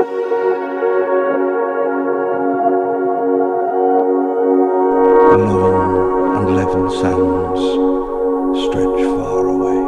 Low and level sounds stretch far away.